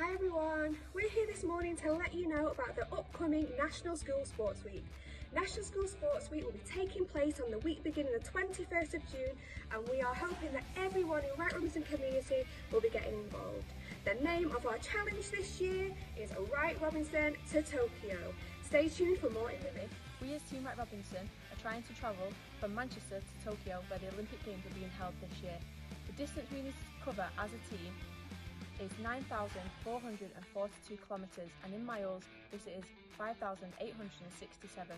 Hi everyone, we're here this morning to let you know about the upcoming National School Sports Week. National School Sports Week will be taking place on the week beginning the 21st of June and we are hoping that everyone in Wright Robinson community will be getting involved. The name of our challenge this year is Wright Robinson to Tokyo. Stay tuned for more information. We as Team Wright Robinson are trying to travel from Manchester to Tokyo where the Olympic Games are being held this year. The distance we need to cover as a team is 9,442 kilometres and in miles this is 5,867.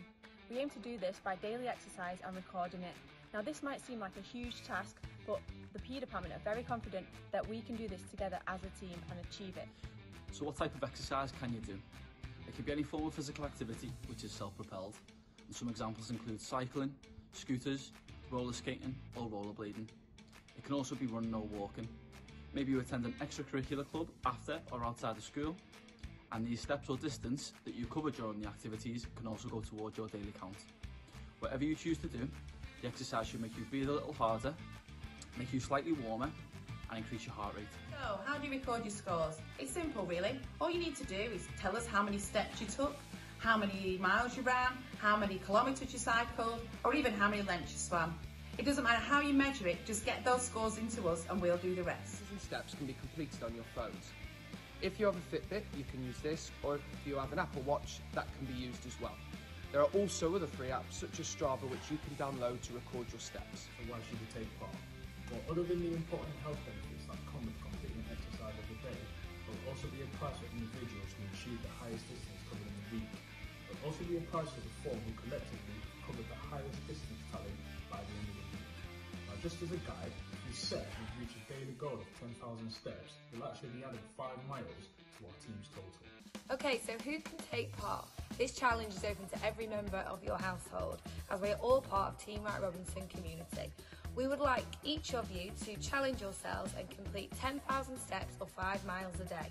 We aim to do this by daily exercise and recording it. Now this might seem like a huge task but the PE department are very confident that we can do this together as a team and achieve it. So what type of exercise can you do? It can be any form of physical activity which is self-propelled and some examples include cycling, scooters, roller skating or rollerblading. It can also be running or walking. Maybe you attend an extracurricular club after or outside of school and these steps or distance that you cover during the activities can also go towards your daily count. Whatever you choose to do, the exercise should make you breathe a little harder, make you slightly warmer and increase your heart rate. So, how do you record your scores? It's simple really. All you need to do is tell us how many steps you took, how many miles you ran, how many kilometres you cycled, or even how many lengths you swam. It doesn't matter how you measure it, just get those scores into us and we'll do the rest. and steps can be completed on your phones. If you have a Fitbit, you can use this, or if you have an Apple Watch, that can be used as well. There are also other free apps such as Strava which you can download to record your steps. And why should you take part? Well, other than the important health benefits like comfort completing exercise every day, there will also be a prize for individuals who achieve the highest distance covered in a week. There will also be a prize for the four who collectively covered the highest distance tally just as a guide, you set and reach a daily goal of 10,000 steps, you'll actually be adding 5 miles to our team's total. Okay, so who can take part? This challenge is open to every member of your household as we are all part of Team Wright Robinson community. We would like each of you to challenge yourselves and complete 10,000 steps or 5 miles a day.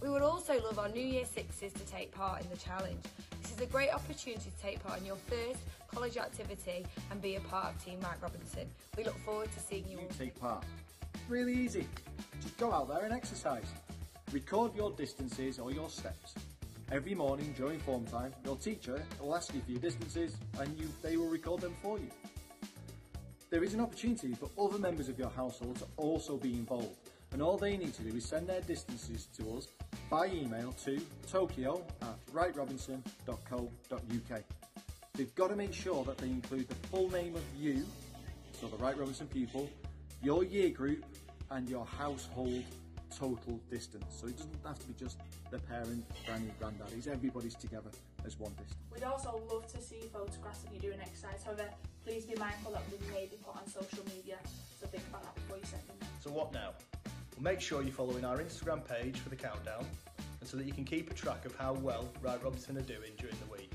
We would also love our New Year Sixes to take part in the challenge. This is a great opportunity to take part in your first college activity and be a part of Team Wright Robinson. We look forward to seeing you all. take part. Really easy. Just go out there and exercise. Record your distances or your steps. Every morning during form time, your teacher will ask you for your distances and you, they will record them for you. There is an opportunity for other members of your household to also be involved and all they need to do is send their distances to us by email to tokyo at wrightrobinson.co.uk. They've got to make sure that they include the full name of you, so the Wright Robinson pupil, your year group and your household total distance. So it doesn't have to be just the parent, granny, granddaddies, everybody's together as one distance. We'd also love to see photographs of you doing exercise, however, please be mindful that we may be put on social media, so think about that before you send them. So what now? Well, make sure you're following our Instagram page for the countdown, and so that you can keep a track of how well Wright Robinson are doing during the week.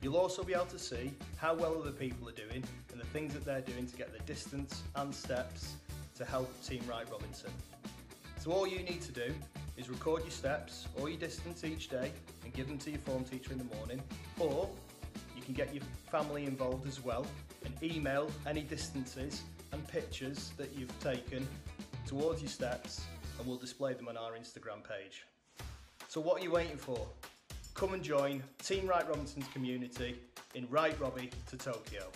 You'll also be able to see how well other people are doing and the things that they're doing to get the distance and steps to help Team Wright Robinson. So all you need to do is record your steps or your distance each day and give them to your form teacher in the morning, or you can get your family involved as well and email any distances and pictures that you've taken towards your steps and we'll display them on our Instagram page. So what are you waiting for? Come and join Team Wright Robinson's community in Wright Robbie to Tokyo.